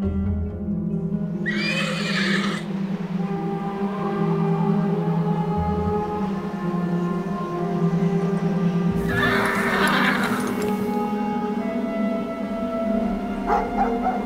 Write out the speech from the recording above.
Ha ha ha!